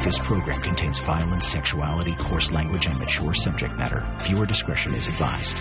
This program contains violence, sexuality, coarse language, and mature subject matter. Viewer discretion is advised.